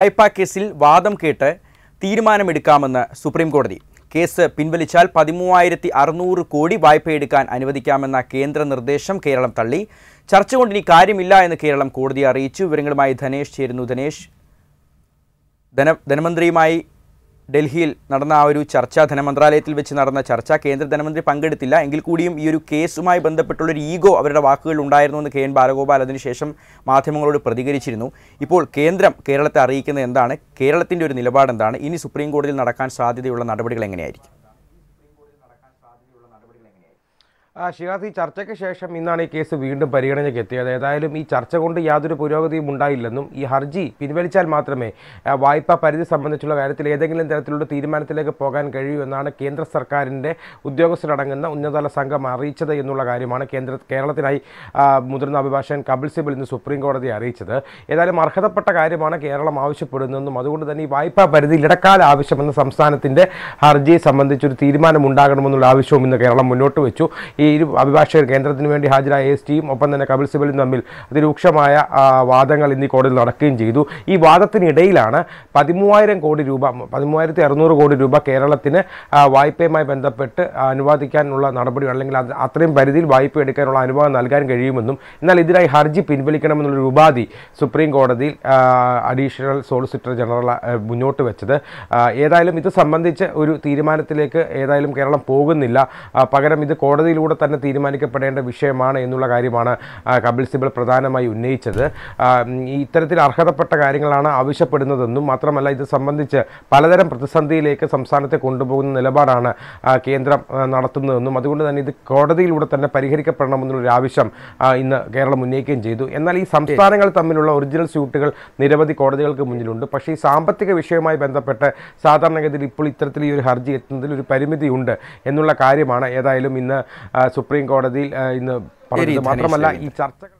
വായ്പാ കേസിൽ വാദം കേട്ട് തീരുമാനമെടുക്കാമെന്ന് സുപ്രീം കോടതി കേസ് പിൻവലിച്ചാൽ പതിമൂവായിരത്തി അറുന്നൂറ് കോടി വായ്പയെടുക്കാൻ അനുവദിക്കാമെന്ന കേന്ദ്ര നിർദ്ദേശം കേരളം തള്ളി. ചർച്ച കൊണ്ട് ഇനി കാര്യമില്ല എന്ന് കേരളം കോടതിയെ അറിയിച്ചു. വിവരങ്ങളുമായി ധനേഷ് ചേരുന്നു. ധനേഷ് ധന ധനമന്ത്രിയുമായി ഡൽഹിയിൽ നടന്ന ആ ഒരു ചർച്ച ധനമന്ത്രാലയത്തിൽ വെച്ച് നടന്ന ചർച്ച കേന്ദ്ര ധനമന്ത്രി പങ്കെടുത്തില്ല. എങ്കിൽ കൂടിയും ഈ ഒരു കേസുമായി ബന്ധപ്പെട്ടുള്ളൊരു ഈഗോ അവരുടെ വാക്കുകൾ ഉണ്ടായിരുന്നു എന്ന് കെ എൻ ബാലഗോപാൽ അതിനുശേഷം മാധ്യമങ്ങളോട് പ്രതികരിച്ചിരുന്നു. ഇപ്പോൾ കേന്ദ്രം കേരളത്തെ അറിയിക്കുന്നത് എന്താണ്? കേരളത്തിന്റെ ഒരു നിലപാട് എന്താണ് ഇനി സുപ്രീം കോടതിയിൽ നടക്കാൻ സാധ്യതയുള്ള നടപടികൾ എങ്ങനെയായിരിക്കും? ഷിഹാസ് ഈ ചർച്ചയ്ക്ക് ശേഷം ഇന്നാണ് ഈ കേസ് വീണ്ടും പരിഗണനയ്ക്ക് എത്തിയത്. ഏതായാലും ഈ ചർച്ച കൊണ്ട് യാതൊരു പുരോഗതിയും ഉണ്ടായില്ലെന്നും ഈ ഹർജി പിൻവലിച്ചാൽ മാത്രമേ വായ്പാ പരിധി സംബന്ധിച്ചുള്ള കാര്യത്തിൽ ഏതെങ്കിലും തരത്തിലുള്ള തീരുമാനത്തിലേക്ക് പോകാൻ കഴിയൂ എന്നാണ് കേന്ദ്ര സർക്കാരിന്റെ ഉദ്യോഗസ്ഥരടങ്ങുന്ന ഉന്നതതല സംഘം അറിയിച്ചത് എന്നുള്ള കാര്യമാണ് കേന്ദ്ര കേരളത്തിനായി മുതിർന്ന അഭിഭാഷകൻ കപിൽ സിബൽ ഇന്ന് സുപ്രീം കോടതിയെ അറിയിച്ചത്. ഏതായാലും അർഹതപ്പെട്ട കാര്യമാണ് കേരളം ആവശ്യപ്പെടുന്നതെന്നും അതുകൊണ്ട് തന്നെ ഈ വായ്പാ പരിധി ഇടക്കാല ആവശ്യമെന്ന സംസ്ഥാനത്തിന്റെ ഹർജിയെ സംബന്ധിച്ചൊരു തീരുമാനം ഉണ്ടാകണമെന്നുള്ള ആവശ്യവും ഇന്ന് കേരളം മുന്നോട്ട് വെച്ചു. ഈ ഇരു അഭിഭാഷകർ കേന്ദ്രത്തിന് വേണ്ടി ഹാജരായ എസ് ടിയും ഒപ്പം തന്നെ കപിൽ സിബലും തമ്മിൽ അതിരൂക്ഷമായ വാദങ്ങൾ ഇന്ന് കോടതിയിൽ നടക്കുകയും ചെയ്തു. ഈ വാദത്തിനിടയിലാണ് പതിമൂവായിരം കോടി രൂപ പതിമൂവായിരത്തി അറുന്നൂറ് കോടി രൂപ കേരളത്തിന് വായ്പയുമായി ബന്ധപ്പെട്ട് അനുവാദിക്കാനുള്ള നടപടി അല്ലെങ്കിൽ അത് അത്രയും പരിധിയിൽ വായ്പ എടുക്കാനുള്ള അനുവാദം നൽകാൻ കഴിയുമെന്നും എന്നാൽ ഇതിനായി ഹർജി പിൻവലിക്കണമെന്നുള്ള ഉപാധി സുപ്രീം കോടതിയിൽ അഡീഷണൽ സോളിസിറ്റർ ജനറൽ മുന്നോട്ട് വെച്ചത്. ഏതായാലും ഇത് സംബന്ധിച്ച് ഒരു തീരുമാനത്തിലേക്ക് ഏതായാലും കേരളം പോകുന്നില്ല. പകരം ഇത് കോടതിയിലൂടെ തന്നെ തീരുമാനിക്കപ്പെടേണ്ട വിഷയമാണ് എന്നുള്ള കാര്യമാണ് കപിൽ സിബൽ പ്രധാനമായി ഉന്നയിച്ചത്. ഇത്തരത്തിൽ അർഹതപ്പെട്ട കാര്യങ്ങളാണ് ആവശ്യപ്പെടുന്നതെന്നും മാത്രമല്ല ഇത് സംബന്ധിച്ച് പലതരം പ്രതിസന്ധിയിലേക്ക് സംസ്ഥാനത്തെ കൊണ്ടുപോകുന്ന നിലപാടാണ് കേന്ദ്രം നടത്തുന്നതെന്നും അതുകൊണ്ട് തന്നെ ഇത് കോടതിയിലൂടെ തന്നെ പരിഹരിക്കപ്പെടണമെന്നുള്ളൊരു ആവശ്യം ഇന്ന് കേരളം ഉന്നയിക്കുകയും ചെയ്തു. എന്നാൽ ഈ സംസ്ഥാനങ്ങൾ തമ്മിലുള്ള ഒറിജിനൽ സ്യൂട്ടുകൾ നിരവധി കോടതികൾക്ക് മുന്നിലുണ്ട്. പക്ഷേ ഈ സാമ്പത്തിക വിഷയവുമായി ബന്ധപ്പെട്ട് സാധാരണഗതിയിൽ ഇപ്പോൾ ഇത്തരത്തിൽ ഈ ഒരു ഹർജി എത്തുന്നതിൽ ഒരു പരിമിതിയുണ്ട് എന്നുള്ള കാര്യമാണ് ഏതായാലും ഇന്ന് സുപ്രീം കോടതിയിൽ ഇന്ന് പറഞ്ഞത് മാത്രമല്ല ഈ ചർച്ചകൾ